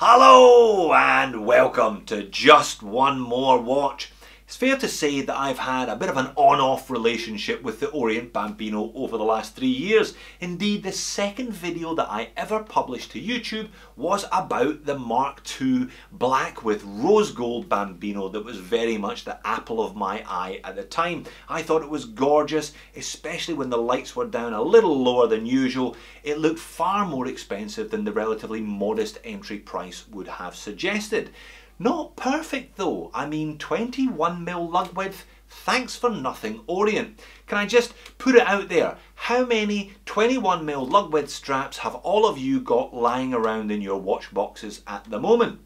Hello and welcome to Just One More Watch. It's fair to say that I've had a bit of an on-off relationship with the Orient Bambino over the last three years. Indeed, the second video that I ever published to YouTube was about the Mark II black with rose gold Bambino that was very much the apple of my eye at the time. I thought it was gorgeous, especially when the lights were down a little lower than usual. It looked far more expensive than the relatively modest entry price would have suggested. Not perfect though, I mean 21 mil lug width, thanks for nothing Orient. Can I just put it out there, how many 21 mil lug width straps have all of you got lying around in your watch boxes at the moment?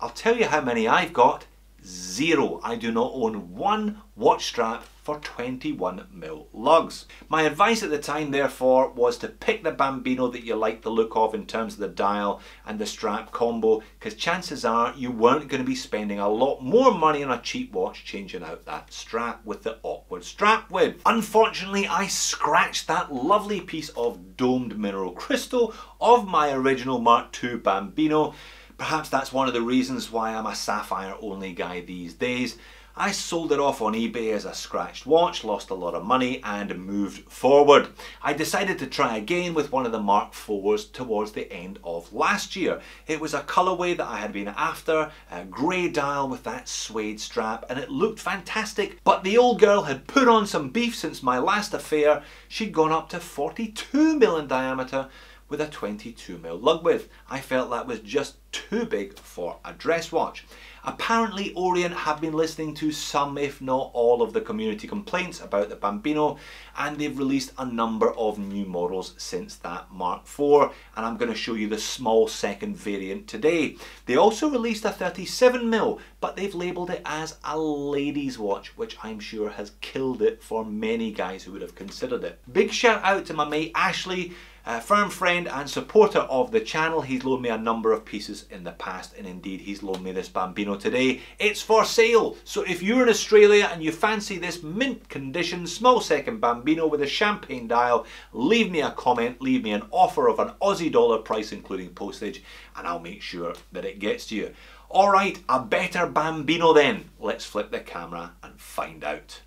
I'll tell you how many I've got, zero. I do not own one watch strap for 21mm lugs. My advice at the time therefore was to pick the Bambino that you like the look of in terms of the dial and the strap combo because chances are you weren't going to be spending a lot more money on a cheap watch changing out that strap with the awkward strap width. Unfortunately I scratched that lovely piece of domed mineral crystal of my original Mark II Bambino Perhaps that's one of the reasons why I'm a sapphire only guy these days. I sold it off on eBay as a scratched watch, lost a lot of money and moved forward. I decided to try again with one of the Mark IVs towards the end of last year. It was a colourway that I had been after, a grey dial with that suede strap and it looked fantastic. But the old girl had put on some beef since my last affair. She'd gone up to 42mm in diameter with a 22mm lug width. I felt that was just too big for a dress watch. Apparently Orient have been listening to some if not all of the community complaints about the Bambino and they've released a number of new models since that Mark IV and I'm going to show you the small second variant today. They also released a 37mm but they've labelled it as a ladies watch which I'm sure has killed it for many guys who would have considered it. Big shout out to my mate Ashley a firm friend and supporter of the channel. He's loaned me a number of pieces in the past and indeed he's loaned me this Bambino today. It's for sale. So if you're in Australia and you fancy this mint condition small second Bambino with a champagne dial, leave me a comment, leave me an offer of an Aussie dollar price including postage and I'll make sure that it gets to you. Alright, a better Bambino then. Let's flip the camera and find out.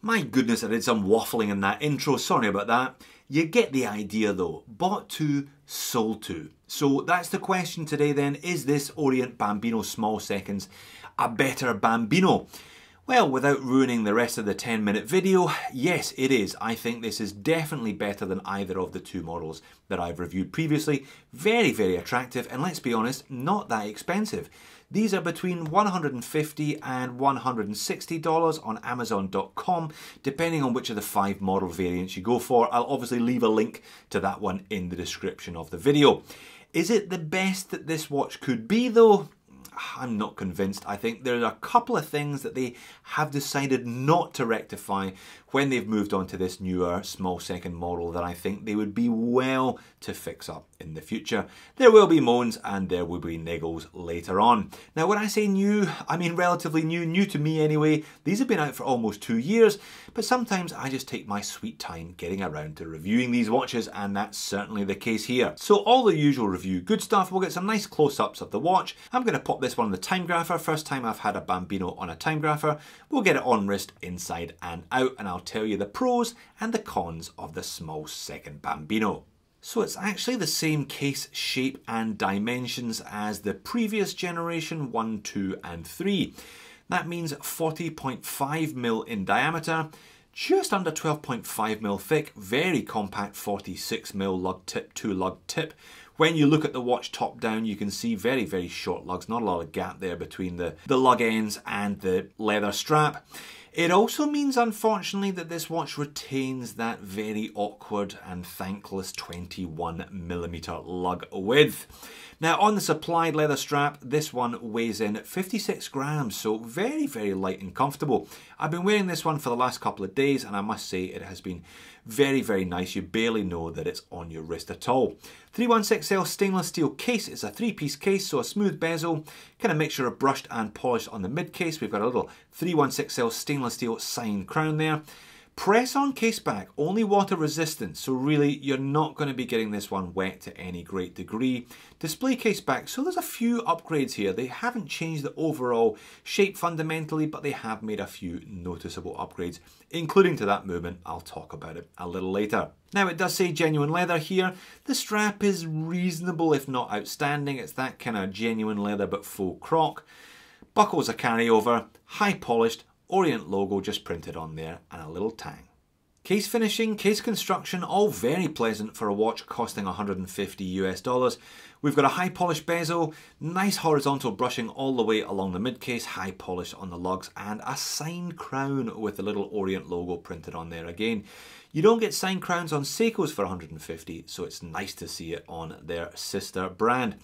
My goodness, I did some waffling in that intro, sorry about that. You get the idea though. Bought two, sold two. So that's the question today then. Is this Orient Bambino Small Seconds a better Bambino? Well, without ruining the rest of the 10 minute video, yes it is. I think this is definitely better than either of the two models that I've reviewed previously. Very, very attractive and let's be honest, not that expensive. These are between 150 and $160 on Amazon.com, depending on which of the five model variants you go for. I'll obviously leave a link to that one in the description of the video. Is it the best that this watch could be though? I'm not convinced. I think there are a couple of things that they have decided not to rectify when they've moved on to this newer small second model that I think they would be well to fix up in the future. There will be moans and there will be niggles later on. Now when I say new, I mean relatively new, new to me anyway. These have been out for almost two years, but sometimes I just take my sweet time getting around to reviewing these watches and that's certainly the case here. So all the usual review good stuff, we'll get some nice close-ups of the watch. I'm going to pop this one on the time grapher, first time I've had a Bambino on a time grapher. We'll get it on wrist inside and out and I'll I'll tell you the pros and the cons of the small second Bambino. So it's actually the same case shape and dimensions as the previous generation 1, 2 and 3. That means 40.5mm in diameter, just under 12.5mm thick, very compact 46mm lug tip to lug tip. When you look at the watch top down, you can see very, very short lugs, not a lot of gap there between the, the lug ends and the leather strap. It also means, unfortunately, that this watch retains that very awkward and thankless 21mm lug width. Now on the supplied leather strap, this one weighs in at 56 grams, so very, very light and comfortable. I've been wearing this one for the last couple of days and I must say it has been very, very nice. You barely know that it's on your wrist at all. 316L stainless steel case. It's a three-piece case, so a smooth bezel, kind of mixture of brushed and polished on the mid case. We've got a little 316L stainless steel sign crown there. Press on case back, only water resistant, so really you're not going to be getting this one wet to any great degree. Display case back, so there's a few upgrades here. They haven't changed the overall shape fundamentally, but they have made a few noticeable upgrades, including to that movement. I'll talk about it a little later. Now it does say genuine leather here. The strap is reasonable if not outstanding. It's that kind of genuine leather but full croc. Buckles a carryover, high polished, Orient logo just printed on there and a little tang. Case finishing, case construction, all very pleasant for a watch costing 150 US dollars. We've got a high polish bezel, nice horizontal brushing all the way along the mid case, high polish on the lugs, and a signed crown with the little Orient logo printed on there again. You don't get signed crowns on Seikos for 150, so it's nice to see it on their sister brand.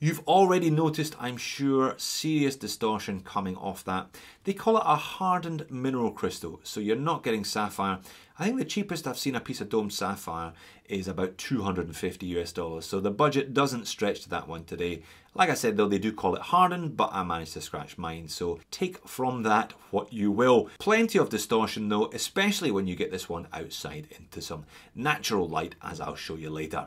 You've already noticed, I'm sure, serious distortion coming off that. They call it a hardened mineral crystal, so you're not getting sapphire. I think the cheapest I've seen a piece of domed sapphire is about 250 US dollars, so the budget doesn't stretch to that one today. Like I said though, they do call it hardened, but I managed to scratch mine, so take from that what you will. Plenty of distortion though, especially when you get this one outside into some natural light, as I'll show you later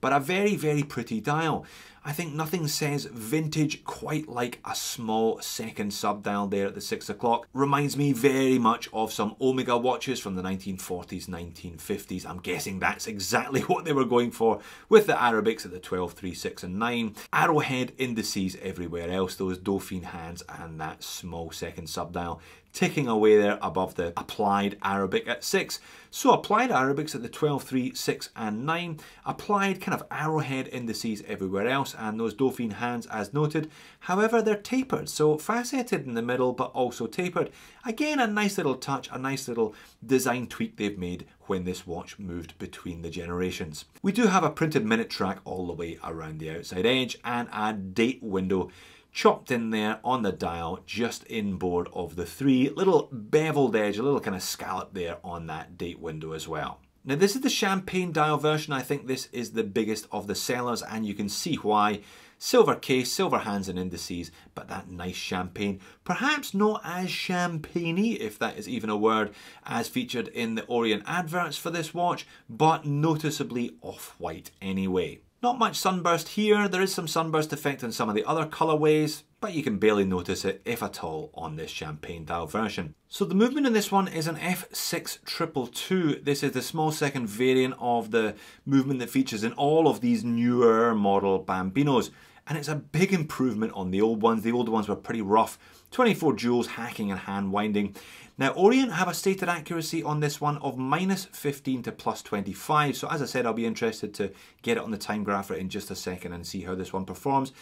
but a very, very pretty dial. I think nothing says vintage quite like a small second sub dial there at the 6 o'clock. Reminds me very much of some Omega watches from the 1940s, 1950s. I'm guessing that's exactly what they were going for with the Arabics at the 12, 3, 6 and 9. Arrowhead indices everywhere else, those Dauphine hands and that small second sub dial ticking away there above the applied Arabic at 6. So applied Arabics at the 12, 3, 6 and 9. Applied kind of arrowhead indices everywhere else and those Dauphine hands as noted. However, they're tapered, so faceted in the middle but also tapered. Again, a nice little touch, a nice little design tweak they've made when this watch moved between the generations. We do have a printed minute track all the way around the outside edge and a date window chopped in there on the dial just inboard of the three little beveled edge a little kind of scallop there on that date window as well now this is the champagne dial version. I think this is the biggest of the sellers and you can see why. Silver case silver hands and indices but that nice champagne. Perhaps not as champagney if that is even a word as featured in the orient adverts for this watch but noticeably off-white anyway not much sunburst here, there is some sunburst effect on some of the other colourways, but you can barely notice it, if at all, on this champagne dial version. So the movement in this one is an F6222. This is the small second variant of the movement that features in all of these newer model Bambinos. And it's a big improvement on the old ones. The old ones were pretty rough. 24 jewels, hacking and hand winding. Now Orient have a stated accuracy on this one of minus 15 to plus 25. So as I said, I'll be interested to get it on the time grapher in just a second and see how this one performs.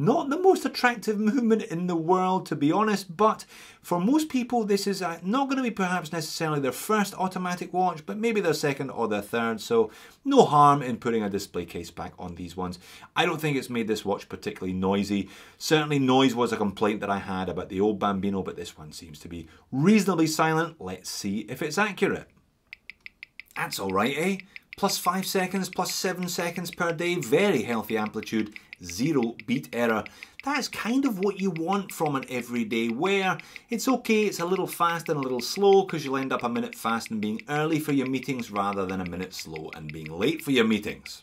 Not the most attractive movement in the world, to be honest, but for most people, this is uh, not going to be perhaps necessarily their first automatic watch, but maybe their second or their third, so no harm in putting a display case back on these ones. I don't think it's made this watch particularly noisy. Certainly noise was a complaint that I had about the old Bambino, but this one seems to be reasonably silent. Let's see if it's accurate. That's alright, eh? Plus 5 seconds, plus 7 seconds per day, very healthy amplitude zero beat error. That's kind of what you want from an everyday wear. It's okay, it's a little fast and a little slow because you'll end up a minute fast and being early for your meetings rather than a minute slow and being late for your meetings.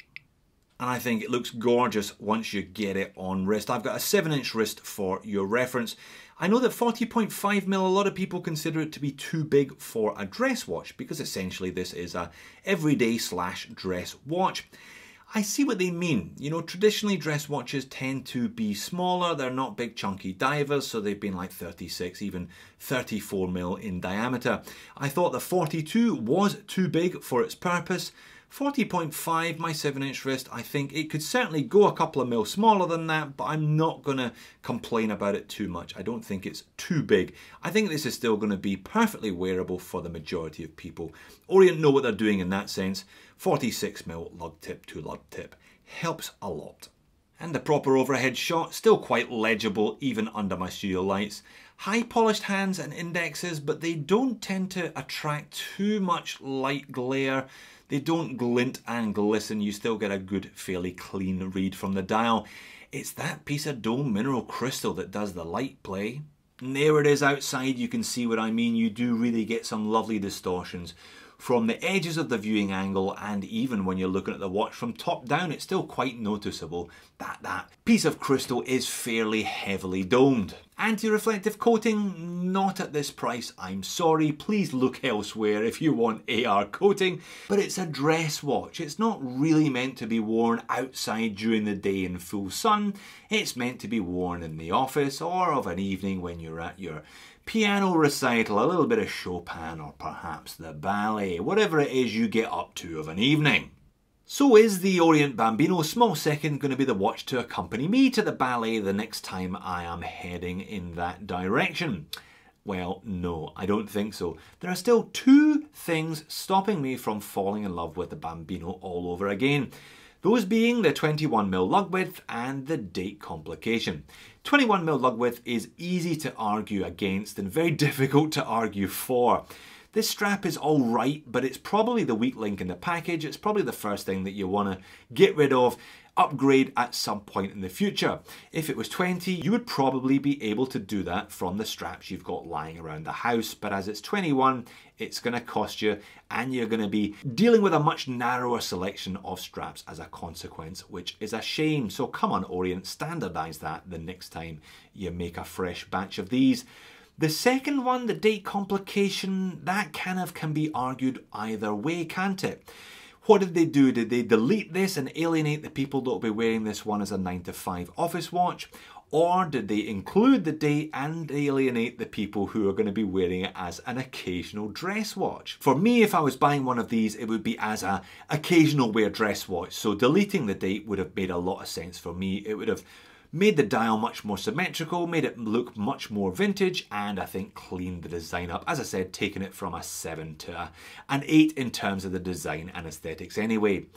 And I think it looks gorgeous once you get it on wrist. I've got a 7 inch wrist for your reference. I know that 40.5 mil, a lot of people consider it to be too big for a dress watch because essentially this is a everyday slash dress watch. I see what they mean. You know, traditionally dress watches tend to be smaller. They're not big chunky divers, so they've been like 36, even 34 mil in diameter. I thought the 42 was too big for its purpose, 40.5, my 7 inch wrist, I think it could certainly go a couple of mil smaller than that, but I'm not going to complain about it too much. I don't think it's too big. I think this is still going to be perfectly wearable for the majority of people. Orient know what they're doing in that sense. 46 mil lug tip to lug tip helps a lot. And the proper overhead shot, still quite legible even under my studio lights. High polished hands and indexes, but they don't tend to attract too much light glare. They don't glint and glisten, you still get a good, fairly clean read from the dial. It's that piece of dome mineral crystal that does the light play. And there it is outside, you can see what I mean. You do really get some lovely distortions from the edges of the viewing angle and even when you're looking at the watch from top down it's still quite noticeable that that piece of crystal is fairly heavily domed. Anti-reflective coating, not at this price, I'm sorry, please look elsewhere if you want AR coating, but it's a dress watch, it's not really meant to be worn outside during the day in full sun, it's meant to be worn in the office or of an evening when you're at your piano recital, a little bit of Chopin or perhaps the ballet, whatever it is you get up to of an evening. So is the Orient Bambino Small Second going to be the watch to accompany me to the ballet the next time I am heading in that direction? Well, no, I don't think so. There are still two things stopping me from falling in love with the Bambino all over again. Those being the 21mm lug width and the date complication. 21mm lug width is easy to argue against and very difficult to argue for. This strap is all right, but it's probably the weak link in the package. It's probably the first thing that you want to get rid of, upgrade at some point in the future. If it was 20, you would probably be able to do that from the straps you've got lying around the house. But as it's 21, it's going to cost you and you're going to be dealing with a much narrower selection of straps as a consequence, which is a shame. So come on Orient, standardize that the next time you make a fresh batch of these. The second one, the date complication, that kind of can be argued either way, can't it? What did they do? Did they delete this and alienate the people that will be wearing this one as a 9 to 5 office watch? Or did they include the date and alienate the people who are going to be wearing it as an occasional dress watch? For me, if I was buying one of these, it would be as a occasional wear dress watch. So deleting the date would have made a lot of sense for me. It would have made the dial much more symmetrical, made it look much more vintage, and I think cleaned the design up. As I said, taking it from a 7 to a, an 8 in terms of the design and aesthetics anyway.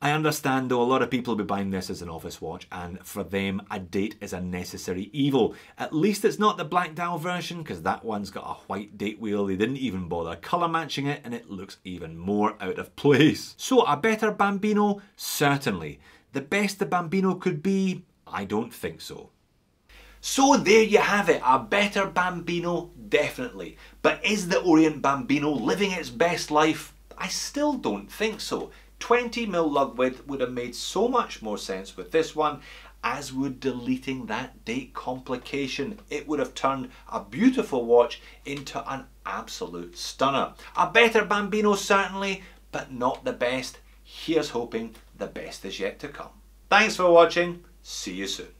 I understand though a lot of people will be buying this as an office watch and for them a date is a necessary evil. At least it's not the black dial version because that one's got a white date wheel. They didn't even bother colour matching it and it looks even more out of place. So a better Bambino? Certainly. The best the Bambino could be? I don't think so. So there you have it, a better Bambino, definitely. But is the Orient Bambino living its best life? I still don't think so. 20mm lug width would have made so much more sense with this one, as would deleting that date complication. It would have turned a beautiful watch into an absolute stunner. A better Bambino certainly, but not the best. Here's hoping the best is yet to come. Thanks for watching. See you soon.